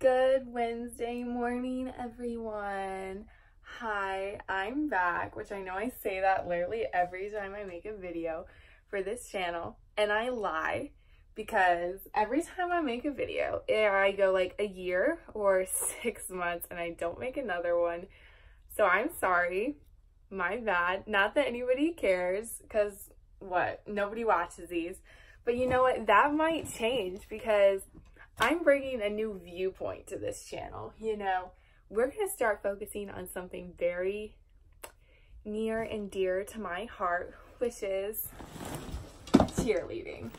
Good Wednesday morning, everyone. Hi, I'm back, which I know I say that literally every time I make a video for this channel, and I lie because every time I make a video, eh, I go like a year or six months and I don't make another one. So I'm sorry, my bad. Not that anybody cares, because what, nobody watches these. But you know what, that might change because I'm bringing a new viewpoint to this channel. You know, we're going to start focusing on something very near and dear to my heart, which is cheerleading.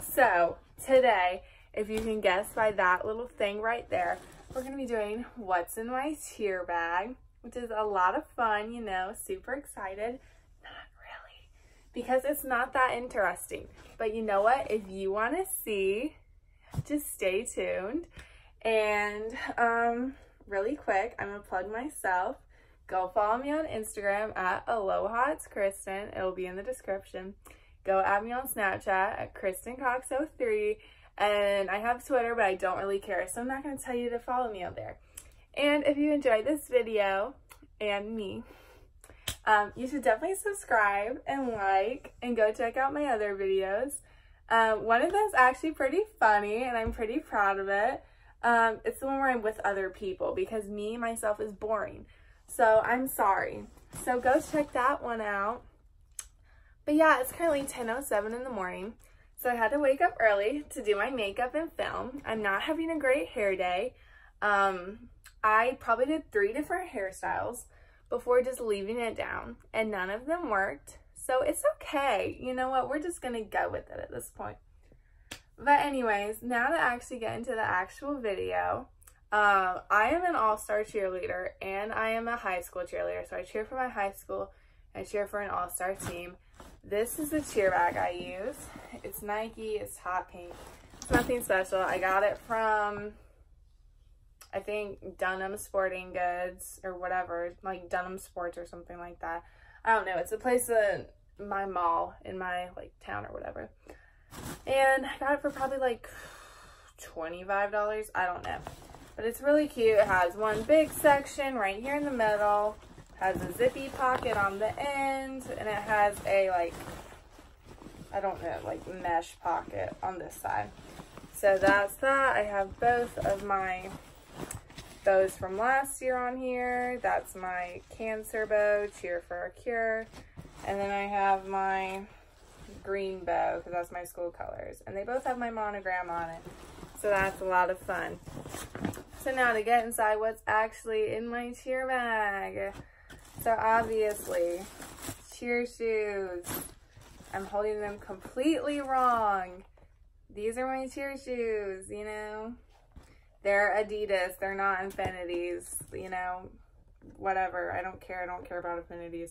So today, if you can guess by that little thing right there, we're going to be doing what's in my cheer bag, which is a lot of fun, you know, super excited. Not really, because it's not that interesting. But you know what? If you want to see just stay tuned. And um, really quick, I'm gonna plug myself. Go follow me on Instagram at Aloha It's Kristen. It'll be in the description. Go add me on Snapchat at KristenCox03. And I have Twitter, but I don't really care, so I'm not gonna tell you to follow me on there. And if you enjoyed this video and me, um, you should definitely subscribe and like and go check out my other videos. Um, one of them's actually pretty funny and I'm pretty proud of it. Um, it's the one where I'm with other people because me, myself, is boring. So I'm sorry. So go check that one out. But yeah, it's currently 10.07 in the morning. So I had to wake up early to do my makeup and film. I'm not having a great hair day. Um, I probably did three different hairstyles before just leaving it down and none of them worked. So it's okay. You know what? We're just going to go with it at this point. But anyways, now to actually get into the actual video. Um, I am an all-star cheerleader and I am a high school cheerleader. So I cheer for my high school. I cheer for an all-star team. This is the cheer bag I use. It's Nike. It's hot pink. It's nothing special. I got it from, I think, Dunham Sporting Goods or whatever. Like Dunham Sports or something like that. I don't know. It's a place that my mall in my like town or whatever. And I got it for probably like $25. I don't know. But it's really cute. It has one big section right here in the middle. Has a zippy pocket on the end. And it has a like, I don't know, like mesh pocket on this side. So that's that. I have both of my bows from last year on here. That's my cancer bow, cheer for a cure. And then I have my green bow because that's my school colors. And they both have my monogram on it. So that's a lot of fun. So now to get inside what's actually in my cheer bag. So obviously, cheer shoes. I'm holding them completely wrong. These are my cheer shoes, you know. They're Adidas. They're not Nfinities, you know. Whatever. I don't care. I don't care about Nfinities.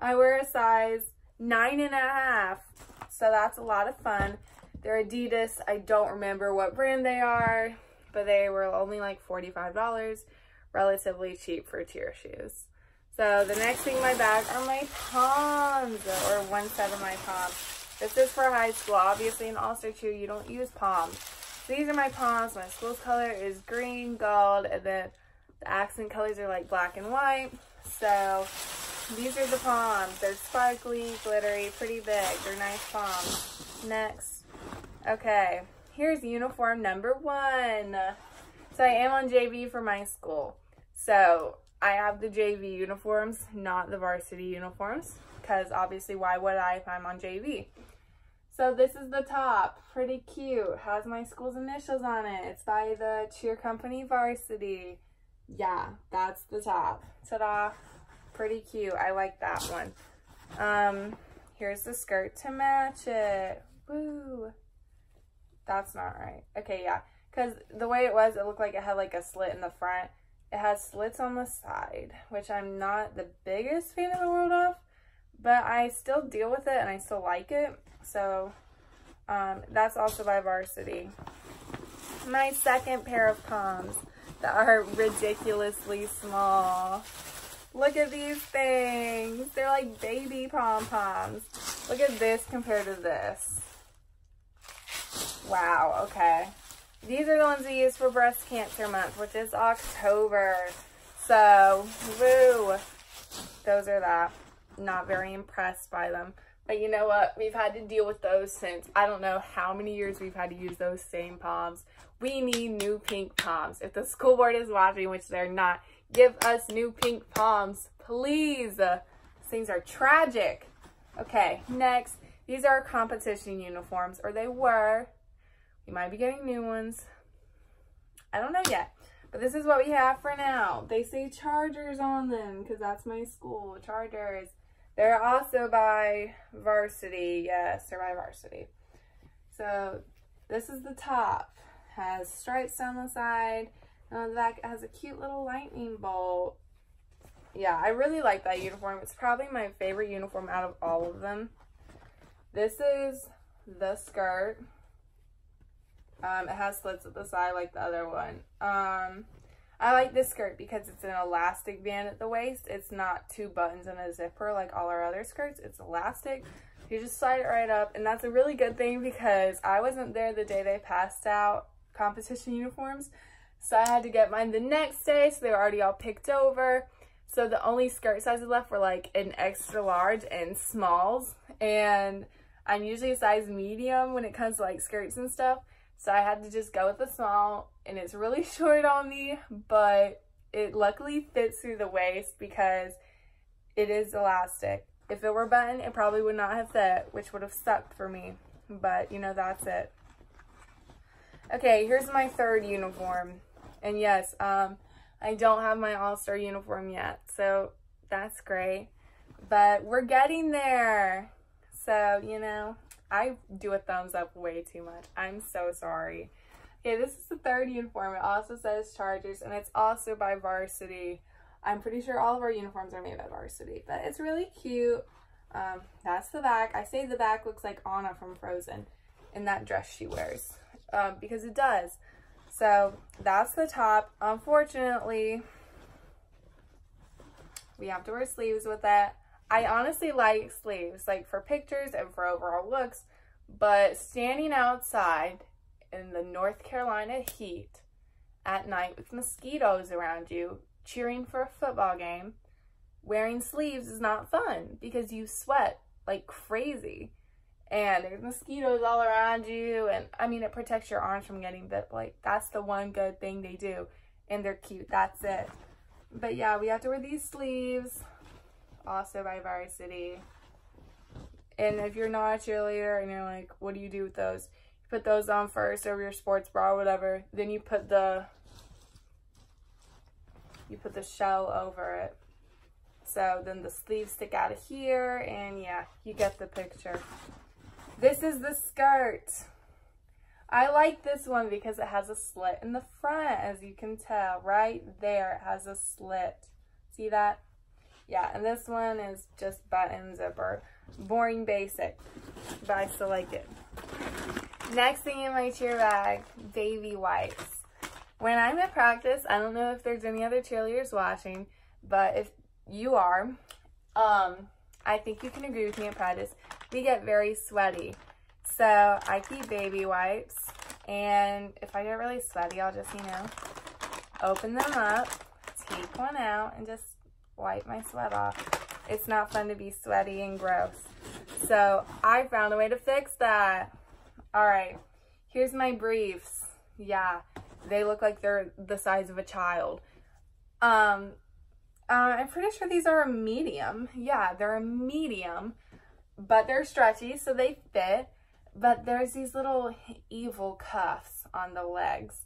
I wear a size nine and a half. So that's a lot of fun. They're Adidas. I don't remember what brand they are, but they were only like $45, relatively cheap for cheer shoes. So the next thing in my bag are my Poms, or one set of my Poms. This is for high school. Obviously in All-Star Cheer, you don't use Poms. these are my Poms. My school's color is green, gold, and then the accent colors are like black and white. So these are the Poms. They're sparkly, glittery, pretty big. They're nice Poms. Next. Okay. Here's uniform number one. So I am on JV for my school. So I have the JV uniforms, not the varsity uniforms. Because obviously, why would I if I'm on JV? So this is the top. Pretty cute. Has my school's initials on it. It's by the cheer company varsity. Yeah, that's the top. Ta-da pretty cute. I like that one. Um, here's the skirt to match it. Woo. That's not right. Okay, yeah. Because the way it was, it looked like it had like a slit in the front. It has slits on the side, which I'm not the biggest fan in the world of. But I still deal with it and I still like it. So, um, that's also by Varsity. My second pair of poms that are ridiculously small. Look at these things. They're like baby pom-poms. Look at this compared to this. Wow, okay. these are the ones we use for breast cancer month, which is October. So, woo. Those are that. Not very impressed by them. But you know what? We've had to deal with those since I don't know how many years we've had to use those same poms. We need new pink poms. If the school board is watching, which they're not, give us new pink poms, please. Things are tragic. Okay, next. These are competition uniforms, or they were. We might be getting new ones. I don't know yet. But this is what we have for now. They say Chargers on them because that's my school. Chargers. They're also by varsity. Yes, they're by varsity. So this is the top. Has stripes down the side. And on the back, it has a cute little lightning bolt. Yeah, I really like that uniform. It's probably my favorite uniform out of all of them. This is the skirt. Um, it has slits at the side like the other one. Um, I like this skirt because it's an elastic band at the waist. It's not two buttons and a zipper like all our other skirts. It's elastic. You just slide it right up. And that's a really good thing because I wasn't there the day they passed out competition uniforms. So I had to get mine the next day. So they were already all picked over. So the only skirt sizes left were like an extra large and smalls. And I'm usually a size medium when it comes to like skirts and stuff. So I had to just go with the small and it's really short on me, but it luckily fits through the waist because it is elastic. If it were button, it probably would not have fit, which would have sucked for me. But, you know, that's it. Okay, here's my third uniform. And yes, um, I don't have my all-star uniform yet, so that's great. But we're getting there. So, you know, I do a thumbs up way too much. I'm so sorry. Okay, this is the third uniform. It also says Chargers, and it's also by Varsity. I'm pretty sure all of our uniforms are made by Varsity, but it's really cute. Um, that's the back. I say the back looks like Anna from Frozen in that dress she wears, um, because it does. So that's the top. Unfortunately, we have to wear sleeves with it. I honestly like sleeves, like for pictures and for overall looks, but standing outside in the North Carolina heat at night with mosquitoes around you, cheering for a football game, wearing sleeves is not fun because you sweat like crazy. And there's mosquitoes all around you. And I mean, it protects your arms from getting bit. Like, that's the one good thing they do. And they're cute. That's it. But yeah, we have to wear these sleeves also by Varsity. And if you're not a cheerleader and you're like, what do you do with those? You put those on first over your sports bra or whatever. Then you put the you put the shell over it. So then the sleeves stick out of here and yeah, you get the picture. This is the skirt. I like this one because it has a slit in the front, as you can tell. Right there, it has a slit. See that? Yeah, and this one is just button zipper. Boring basic, but I still like it. Next thing in my cheer bag, baby wipes. When I'm at practice, I don't know if there's any other cheerleaders watching, but if you are, um, I think you can agree with me at practice, we get very sweaty. So I keep baby wipes, and if I get really sweaty, I'll just, you know, open them up, take one out, and just wipe my sweat off. It's not fun to be sweaty and gross. So I found a way to fix that. All right, here's my briefs. Yeah, they look like they're the size of a child. Um, uh, I'm pretty sure these are a medium. Yeah, they're a medium, but they're stretchy, so they fit. But there's these little evil cuffs on the legs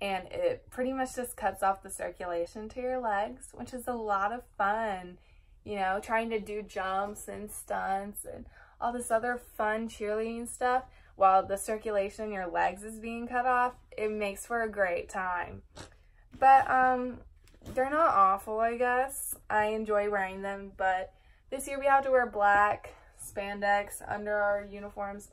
and it pretty much just cuts off the circulation to your legs, which is a lot of fun. You know, trying to do jumps and stunts and all this other fun cheerleading stuff while the circulation in your legs is being cut off, it makes for a great time. But um, they're not awful, I guess. I enjoy wearing them, but this year we have to wear black spandex under our uniforms.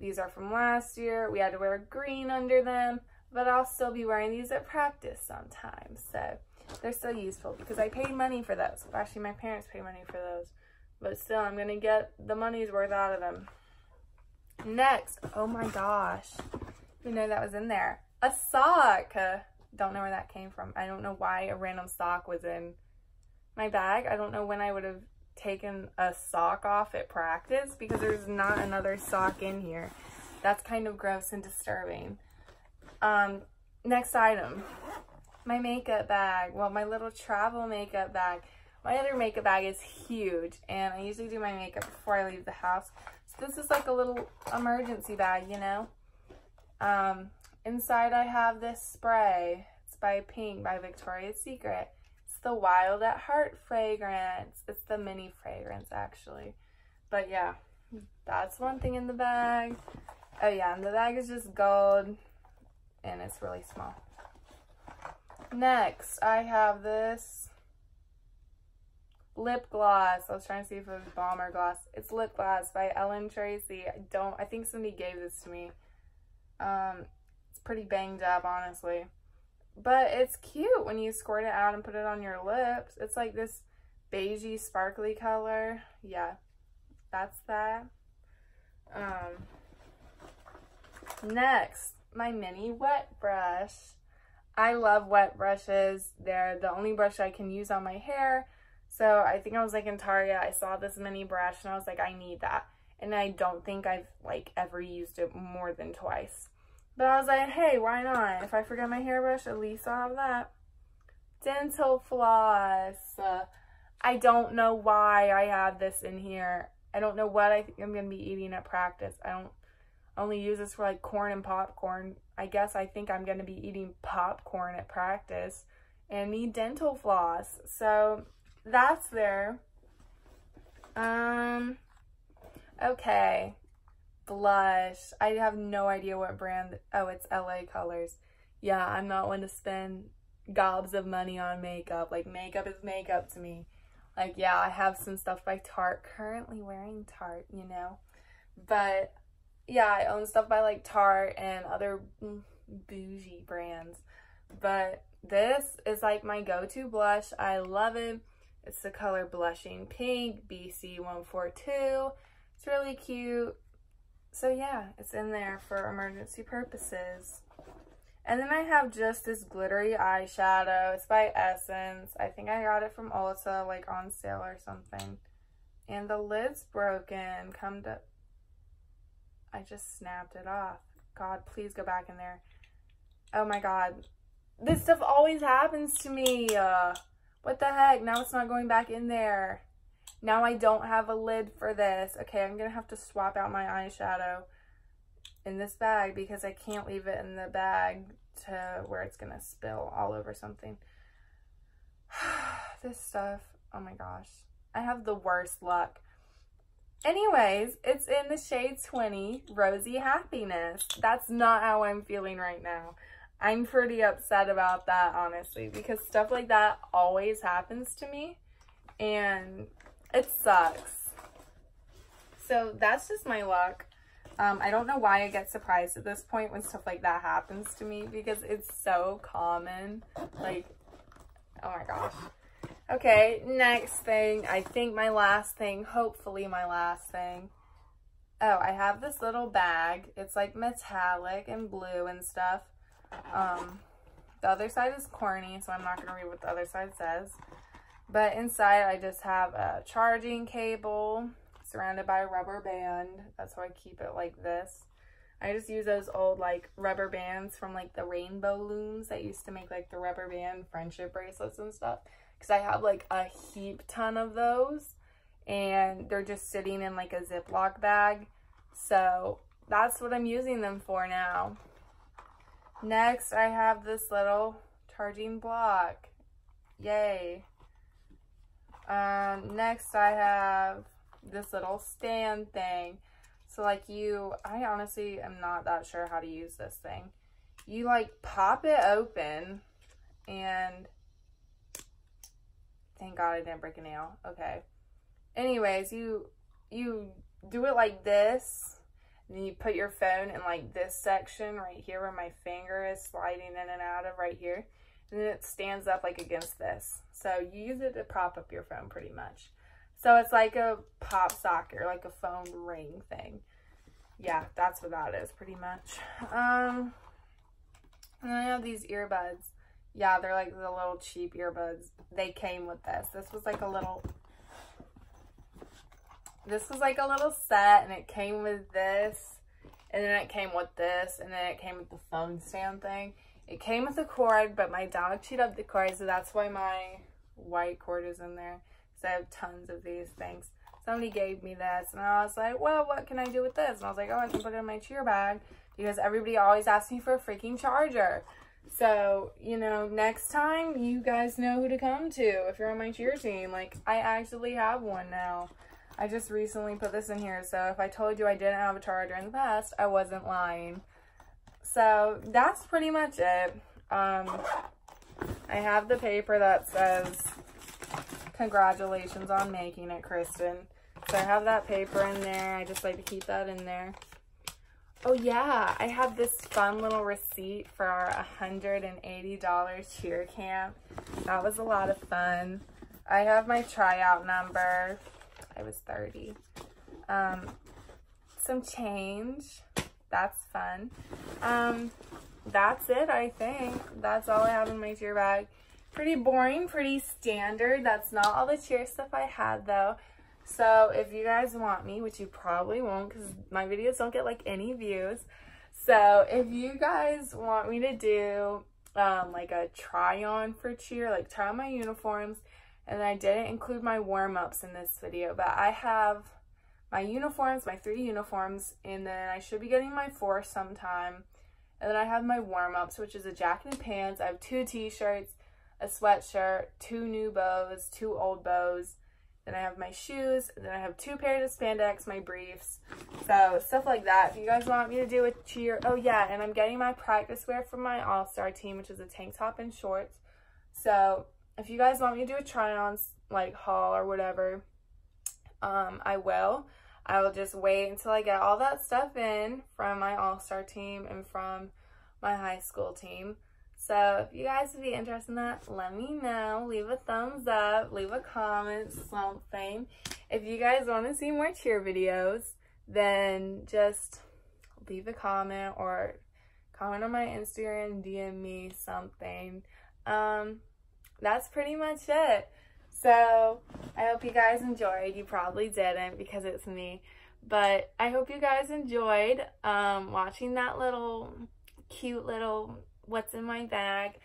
These are from last year. We had to wear green under them but I'll still be wearing these at practice sometimes. So they're still useful because I paid money for those. Actually, my parents pay money for those. But still, I'm going to get the money's worth out of them. Next, oh my gosh. You know that was in there. a sock. Don't know where that came from. I don't know why a random sock was in my bag. I don't know when I would have taken a sock off at practice because there's not another sock in here. That's kind of gross and disturbing. Um, next item, my makeup bag. Well, my little travel makeup bag. My other makeup bag is huge and I usually do my makeup before I leave the house. So this is like a little emergency bag, you know. Um, inside I have this spray. It's by Pink by Victoria's Secret. It's the Wild at Heart fragrance. It's the mini fragrance actually. But yeah, that's one thing in the bag. Oh yeah, and the bag is just gold and it's really small. Next, I have this lip gloss. I was trying to see if it was balm or gloss. It's lip gloss by Ellen Tracy. I don't, I think somebody gave this to me. Um, it's pretty banged up, honestly. But it's cute when you squirt it out and put it on your lips. It's like this beigey sparkly color. Yeah, that's that. Um, next, my mini wet brush. I love wet brushes. They're the only brush I can use on my hair. So I think I was like in Target, I saw this mini brush and I was like, I need that. And I don't think I've like ever used it more than twice. But I was like, hey, why not? If I forget my hairbrush, at least I'll have that. Dental floss. Uh, I don't know why I have this in here. I don't know what I think I'm going to be eating at practice. I don't only use this for like corn and popcorn. I guess I think I'm going to be eating popcorn at practice and need dental floss. So that's there. Um, okay. Blush. I have no idea what brand. Oh, it's LA Colors. Yeah, I'm not one to spend gobs of money on makeup. Like, makeup is makeup to me. Like, yeah, I have some stuff by Tarte. Currently wearing Tarte, you know. But yeah, I own stuff by like Tarte and other mm, bougie brands. But this is like my go-to blush. I love it. It's the color Blushing Pink, BC142. It's really cute. So yeah, it's in there for emergency purposes. And then I have just this glittery eyeshadow. It's by Essence. I think I got it from Ulta, like on sale or something. And the lid's broken. Come to I just snapped it off. God, please go back in there. Oh my God. This stuff always happens to me. Uh, what the heck? Now it's not going back in there. Now I don't have a lid for this. Okay, I'm going to have to swap out my eyeshadow in this bag because I can't leave it in the bag to where it's going to spill all over something. this stuff, oh my gosh. I have the worst luck. Anyways, it's in the shade 20, Rosy Happiness. That's not how I'm feeling right now. I'm pretty upset about that, honestly, because stuff like that always happens to me, and it sucks. So that's just my luck. Um, I don't know why I get surprised at this point when stuff like that happens to me, because it's so common. Like, oh my gosh. Okay, next thing. I think my last thing, hopefully my last thing. Oh, I have this little bag. It's like metallic and blue and stuff. Um, the other side is corny, so I'm not going to read what the other side says. But inside, I just have a charging cable surrounded by a rubber band. That's how I keep it like this. I just use those old like rubber bands from like the rainbow looms that used to make like the rubber band friendship bracelets and stuff because I have like a heap ton of those and they're just sitting in like a Ziploc bag. So that's what I'm using them for now. Next, I have this little charging block. Yay. Um, next, I have this little stand thing. So like you, I honestly am not that sure how to use this thing. You like pop it open and Thank God I didn't break a nail. Okay. Anyways, you you do it like this. And you put your phone in like this section right here where my finger is sliding in and out of right here. And then it stands up like against this. So you use it to prop up your phone pretty much. So it's like a pop socket, or like a phone ring thing. Yeah, that's what that is pretty much. Um, And then I have these earbuds. Yeah, they're like the little cheap earbuds. They came with this. This was like a little this was like a little set and it came with this and then it came with this and then it came with the phone stand thing. It came with a cord, but my dog chewed up the cord, so that's why my white cord is in there. So I have tons of these things. Somebody gave me this and I was like, well, what can I do with this? And I was like, oh, I can put it in my cheer bag because everybody always asks me for a freaking charger. So, you know, next time you guys know who to come to if you're on my cheer team. Like, I actually have one now. I just recently put this in here, so if I told you I didn't have a charger in the past, I wasn't lying. So, that's pretty much it. Um, I have the paper that says, congratulations on making it, Kristen. So I have that paper in there. I just like to keep that in there. Oh yeah, I have this fun little receipt for our $180 cheer camp. That was a lot of fun. I have my tryout number. I was 30. Um, some change. That's fun. Um, that's it, I think. That's all I have in my cheer bag. Pretty boring, pretty standard. That's not all the cheer stuff I had though. So if you guys want me, which you probably won't because my videos don't get like any views. So if you guys want me to do um, like a try on for cheer, like try on my uniforms, and I didn't include my warm-ups in this video, but I have my uniforms, my three uniforms, and then I should be getting my four sometime. And then I have my warm-ups, which is a jacket and pants. I have two t-shirts, a sweatshirt, two new bows, two old bows, then I have my shoes. then I have two pairs of spandex, my briefs. So stuff like that. If you guys want me to do a cheer. Oh yeah, and I'm getting my practice wear from my all-star team, which is a tank top and shorts. So if you guys want me to do a try-on like haul or whatever, um, I will. I will just wait until I get all that stuff in from my all-star team and from my high school team. So if you guys would be interested in that, let me know. Leave a thumbs up, leave a comment, something. If you guys want to see more cheer videos, then just leave a comment or comment on my Instagram, DM me something. Um, that's pretty much it. So I hope you guys enjoyed. You probably didn't because it's me. But I hope you guys enjoyed um, watching that little cute little what's in my bag.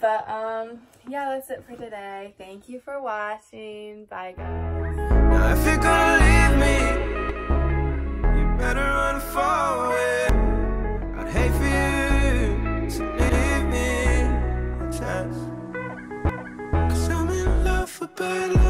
But um, yeah, that's it for today. Thank you for watching. Bye, guys. Leave